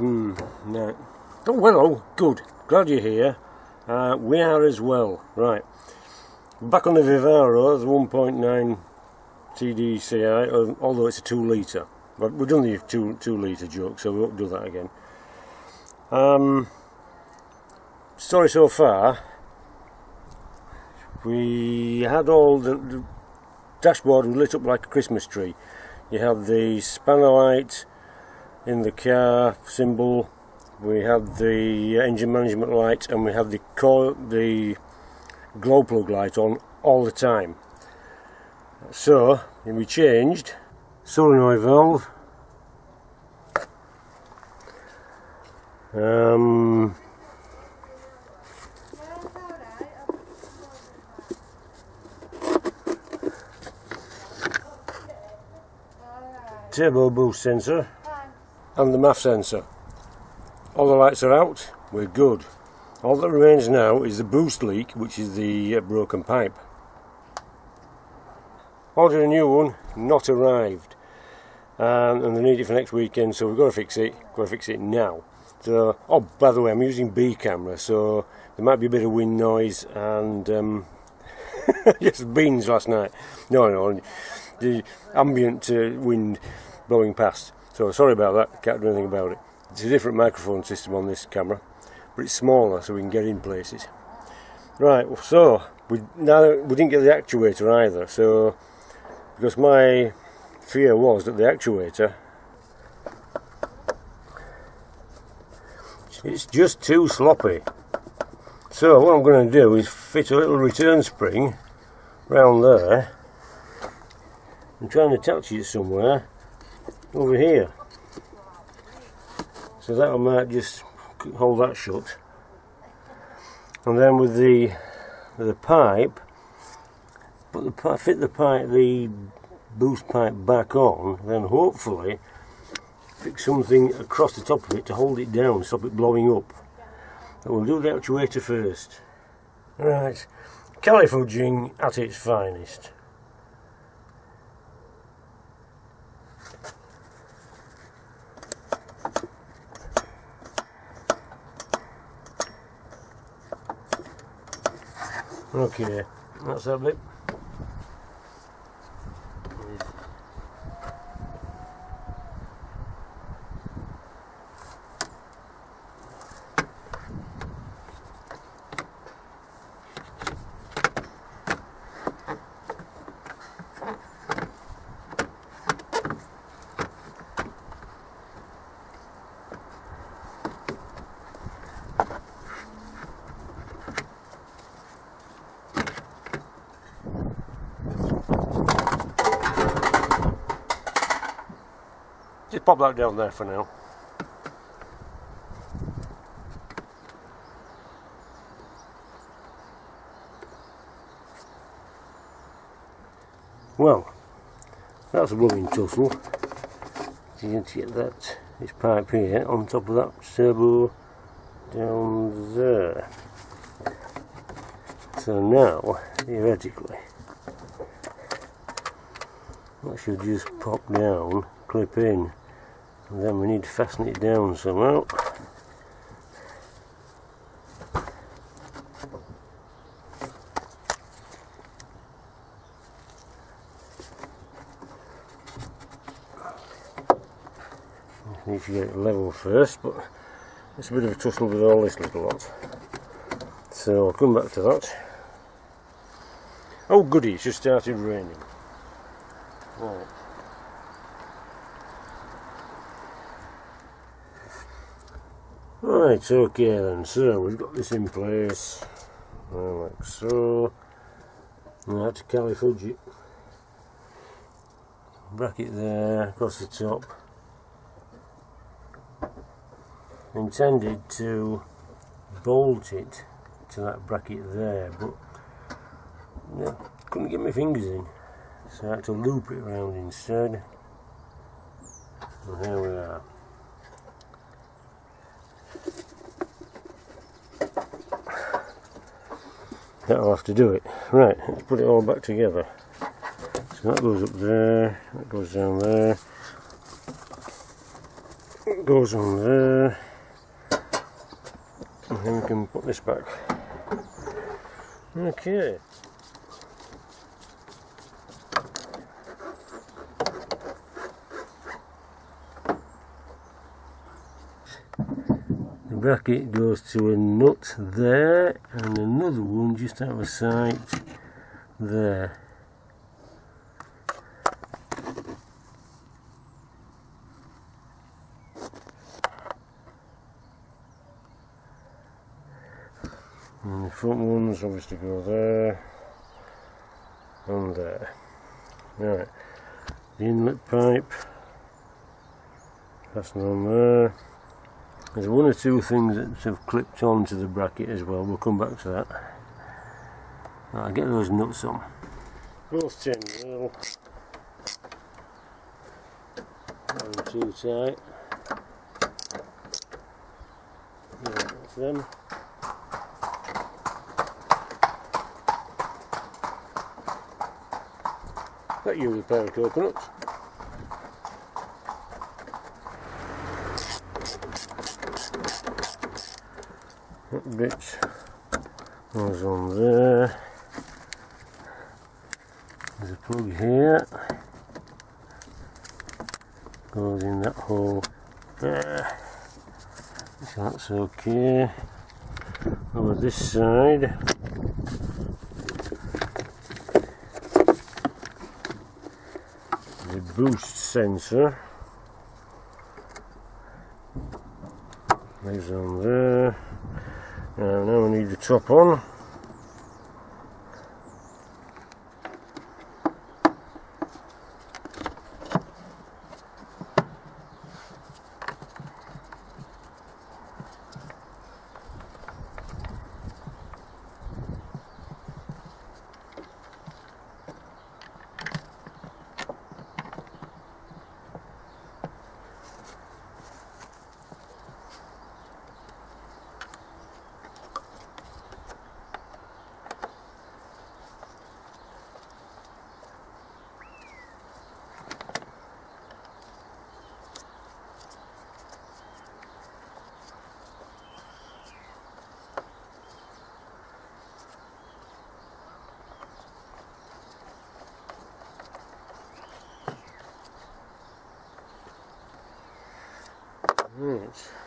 Hmm, no. Oh, well, oh, good. Glad you're here. Uh, we are as well. Right. Back on the Vivaro, the 1.9 TDCI, although it's a 2 litre. But we've done the 2, two litre joke, so we won't do that again. Um, story so far, we had all the, the dashboard lit up like a Christmas tree. You had the spanner light in the car symbol, we have the engine management light, and we have the coil, the glow plug light on all the time. So we changed solenoid valve. Um, turbo boost sensor and the MAF sensor. All the lights are out, we're good. All that remains now is the boost leak, which is the uh, broken pipe. Ordered a new one, not arrived. Um, and they need it for next weekend, so we've got to fix it. Got to fix it now. So, oh, by the way, I'm using B camera, so there might be a bit of wind noise and um, just beans last night. No, no, the ambient uh, wind blowing past. So sorry about that. Can't do anything about it. It's a different microphone system on this camera, but it's smaller, so we can get in places. Right. So we now we didn't get the actuator either. So because my fear was that the actuator it's just too sloppy. So what I'm going to do is fit a little return spring round there and try and attach it somewhere over here. So that might just hold that shut. And then with the the pipe, put the fit the pipe the boost pipe back on, then hopefully fix something across the top of it to hold it down, stop it blowing up. We'll do the actuator first. Right, califudging at its finest. Okay, that's that bit. Pop that down there for now. Well, that's a running tussle. You can get that this pipe here on top of that turbo down there. So now, theoretically, that should just pop down, clip in and then we need to fasten it down somehow need to get it level first but it's a bit of a tussle with all this little lot so I'll come back to that. Oh goody it's just started raining. Right Right, okay then, so we've got this in place, like so, now to califudge it, bracket there, across the top, intended to bolt it to that bracket there, but couldn't get my fingers in, so I had to loop it around instead, and here we are. That'll have to do it. Right, let's put it all back together. So that goes up there, that goes down there. it goes on there and then we can put this back okay bracket goes to a nut there and another one just out of sight there. And the front ones obviously go there and there. Right. The inlet pipe passing on there there's one or two things that have clipped onto the bracket as well, we'll come back to that. I'll get those nuts on. Both 10 mil. And too tight. Yeah, that's them. Got you a pair of coconuts. That bit goes on there. There's a plug here. Goes in that hole there. So that's okay. Over this side. The boost sensor. Goes on there. Now, now we need the top on. Right.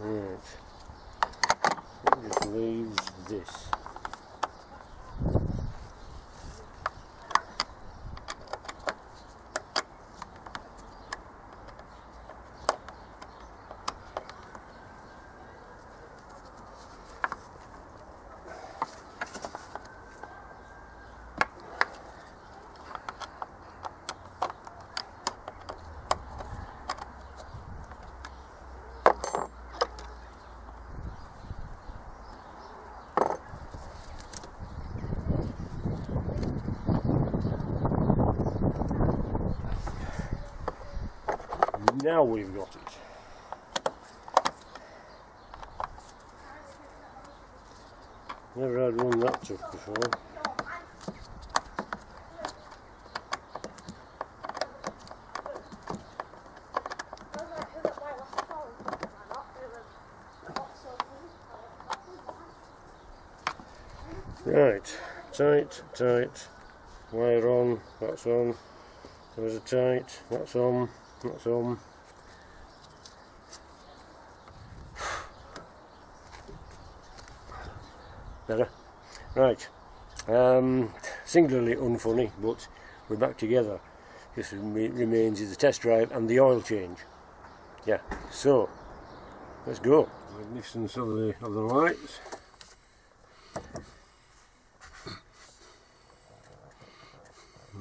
Right. It just leaves this. Now we've got it. Never had one that tough before. Right, tight, tight, wire on, that's on, there's a tight, that's on, that's on. Better. Right, um, singularly unfunny, but we're back together. This remains is the test drive and the oil change. Yeah, so let's go. Magnificence of the of the lights.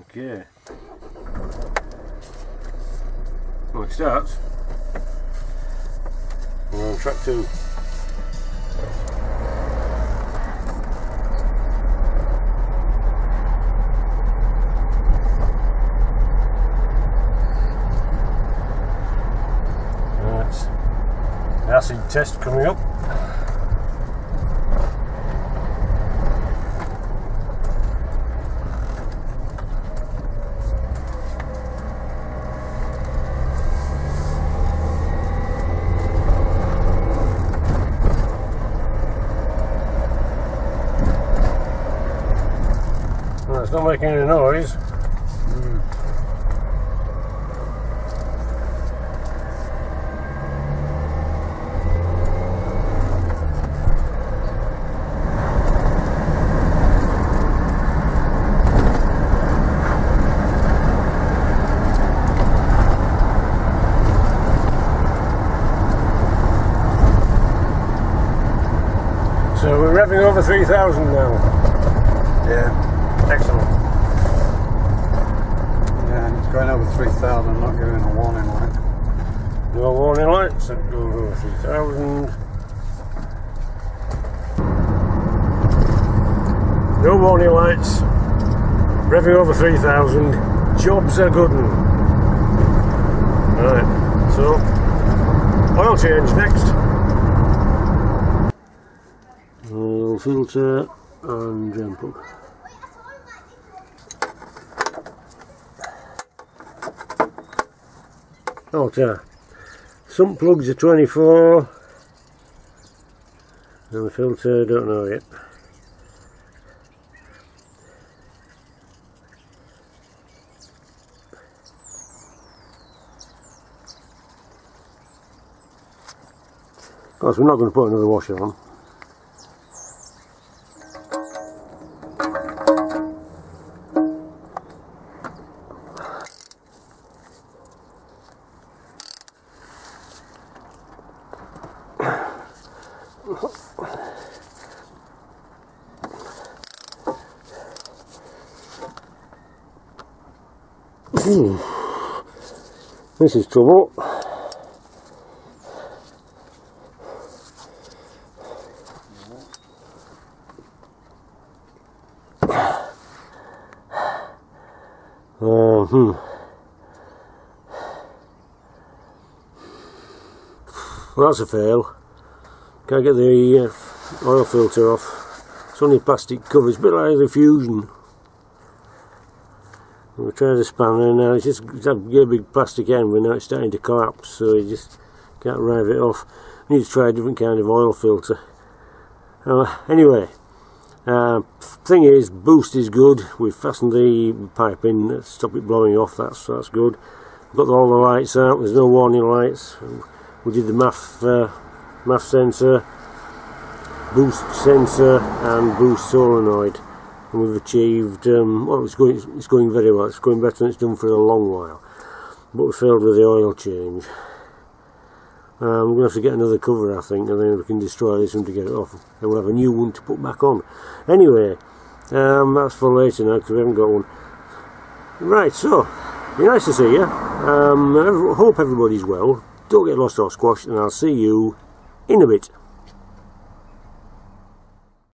Okay. Well, it starts. We're on track two. Acid test coming up. It's not making any noise. Over 3,000 now. Yeah. Excellent. Yeah, and it's going over 3,000, not giving a warning light. No warning lights, it goes over 3,000. No warning lights, revving over 3,000, jobs are good. Right, so, oil change next. Filter and jump up. Filter. Sump plugs are 24 and the filter don't know yet. Of course we're not going to put another washer on. This is trouble. Uh, hmm. Well, that's a fail. Can't get the uh, oil filter off. It's only plastic cover. It's a bit like the Fusion. We tried a spanner and now it's just it's a big plastic end but now it's starting to collapse so you just can't rive it off. need to try a different kind of oil filter. Uh, anyway, uh, thing is, boost is good. We've fastened the pipe in to stop it blowing off. That's that's good. Got all the lights out. There's no warning lights. We did the MAF uh, MAF sensor, boost sensor, and boost solenoid, and we've achieved. Um, well, it's going it's going very well. It's going better than it's done for a long while. But we failed with the oil change. Um, we're going to have to get another cover, I think, and then we can destroy this one to get it off. And we'll have a new one to put back on. Anyway, um, that's for later now because we haven't got one. Right, so, be nice to see you. Um, I hope everybody's well. Don't get lost or squashed, and I'll see you in a bit.